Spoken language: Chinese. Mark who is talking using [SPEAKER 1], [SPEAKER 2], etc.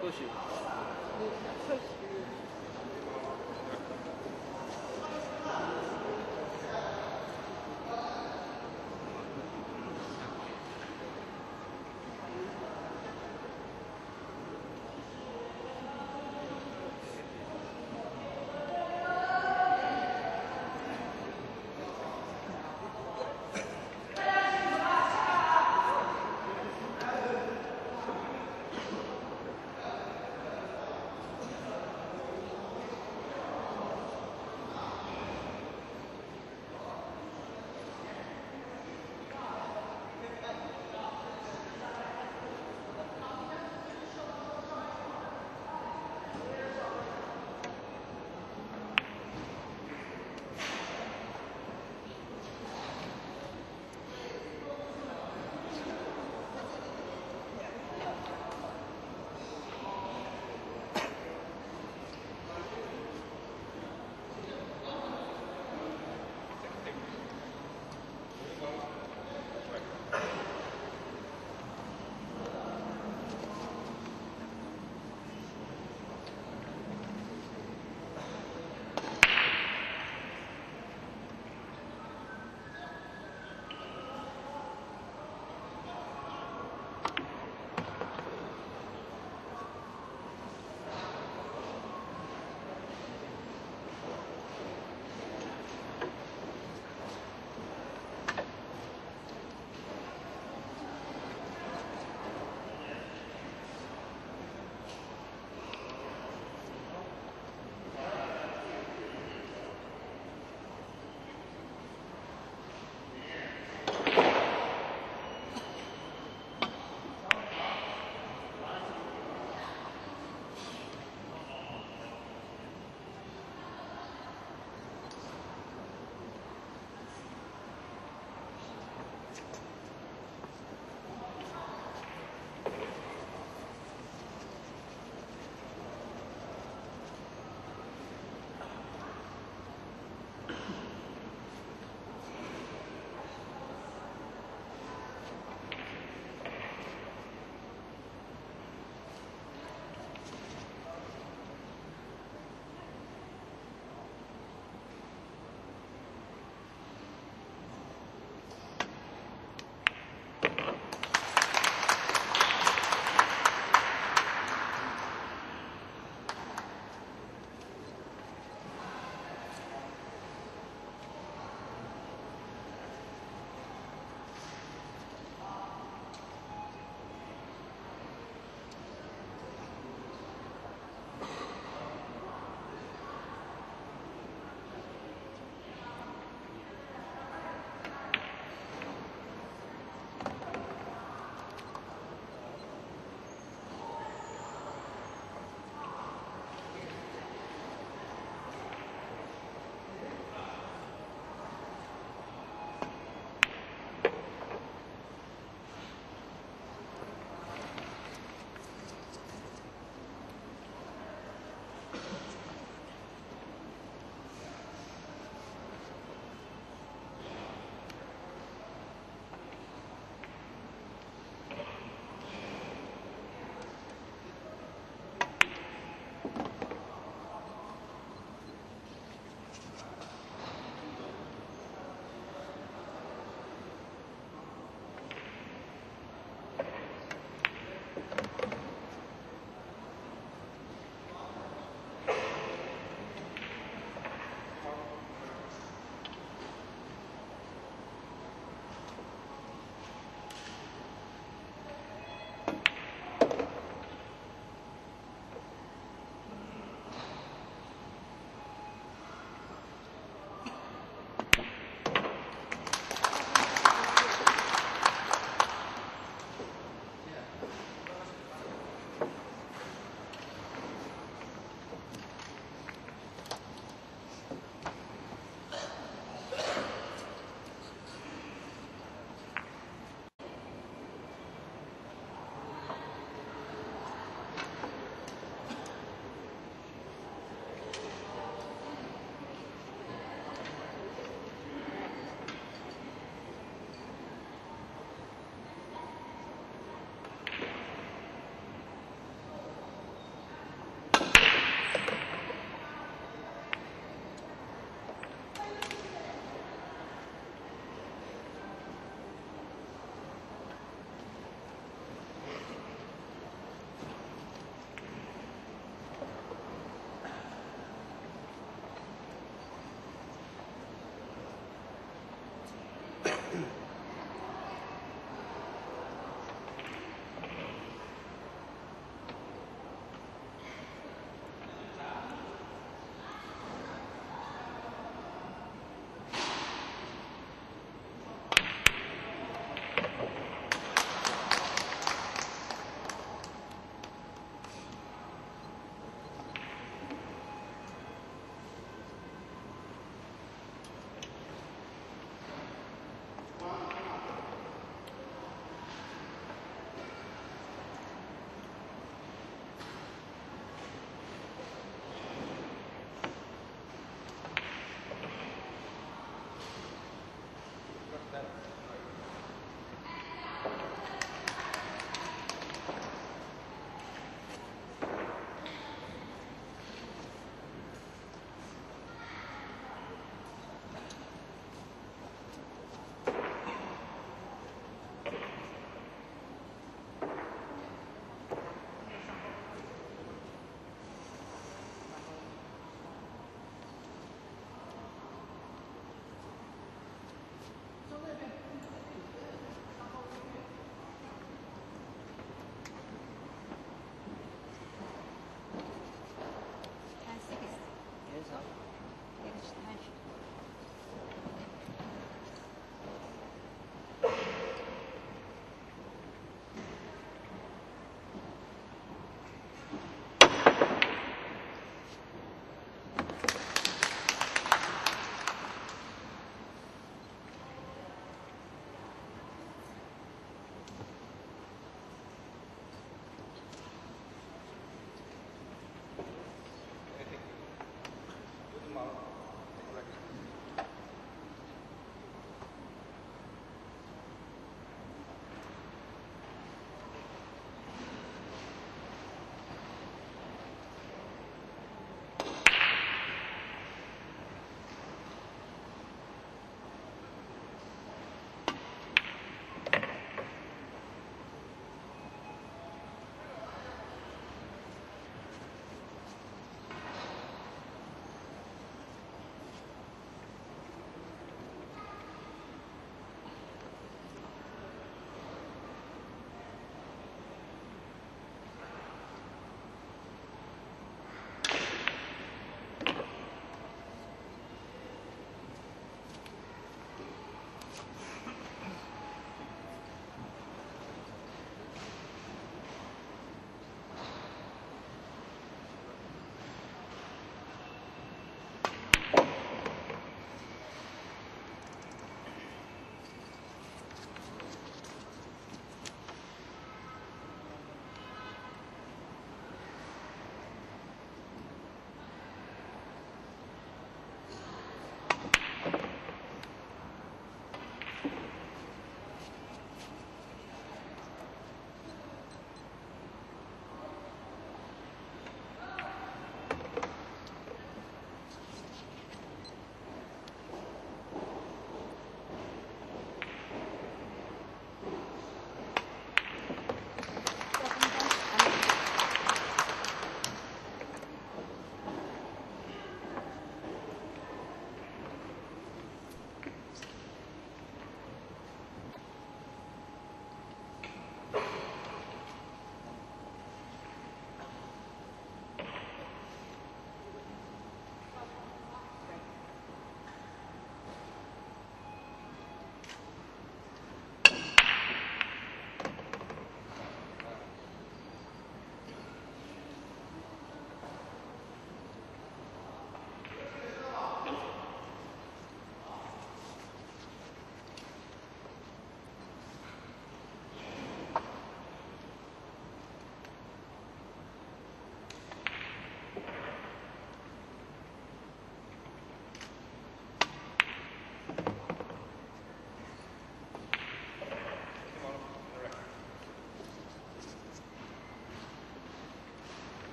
[SPEAKER 1] 或许，
[SPEAKER 2] 你或许。